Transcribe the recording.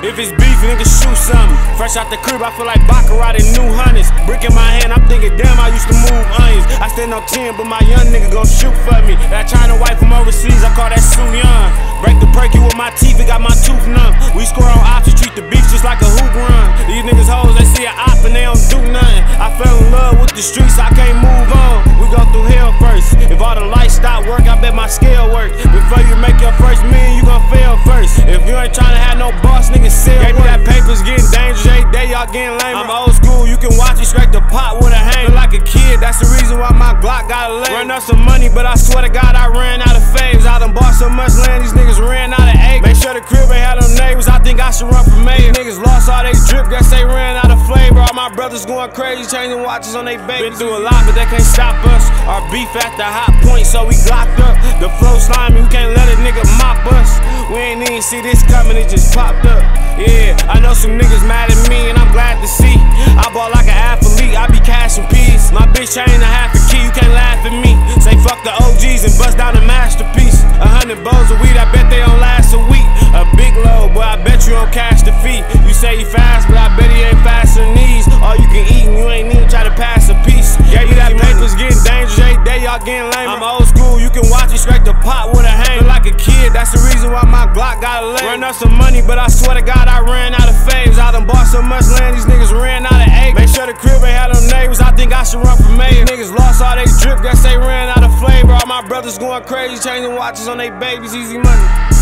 If it's beef, nigga, shoot something. Fresh out the crib, I feel like Baccarat in new hundreds. Brick in my hand, I'm thinking, damn, I used to move onions. I stand on 10, but my young nigga gon' shoot for me. That China white from overseas, I call that Su Young. Break the perky with my teeth, it got my tooth numb. We score on ops, treat the beef just like a hoop run. These niggas hoes, they see an op and they don't do nothing. I fell in love with the streets, I can't move on. We go through hell first. If all the lights stop work, I bet my scale work. Before you make your first million, you gon' fail first. If you ain't tryna have no boss, niggas sell Gave me that papers getting dangerous, every day y'all getting lame. I'm old school, you can watch me scrape the pot with a hanger. like a kid, that's the reason why my Glock got a leg. Run up some money, but I swear to God, I ran out of faves. I done bought so much land, going crazy, changing watches on they babies. Been through a lot, but they can't stop us. Our beef at the hot point, so we glocked up. The flow slimy, we can't let a nigga mop us. We ain't even see this coming, it just popped up. Yeah, I know some niggas mad at me, and I'm glad to see. I ball like an athlete, I be cashing peas. My bitch ain't a half a key, you can't laugh at me. Say fuck the OGs and bust down a masterpiece. A hundred bowls of weed, I bet they don't last a week. A big load, boy, I bet you don't cash the fee. You say you fast, but I bet he ain't faster than these. All you can you ain't even try to pass a piece. Yeah, you got papers getting dangerous, every day y'all getting lame. I'm old school, you can watch me scrape the pot with a hanger. like a kid, that's the reason why my Glock got a leg. Run up some money, but I swear to God, I ran out of faves. I done bought so much land, these niggas ran out of eggs. Make sure the crib ain't had no neighbors, I think I should run for mayor. Niggas lost all they drip, guess they ran out of flavor. All my brothers going crazy, changing watches on they babies, easy money.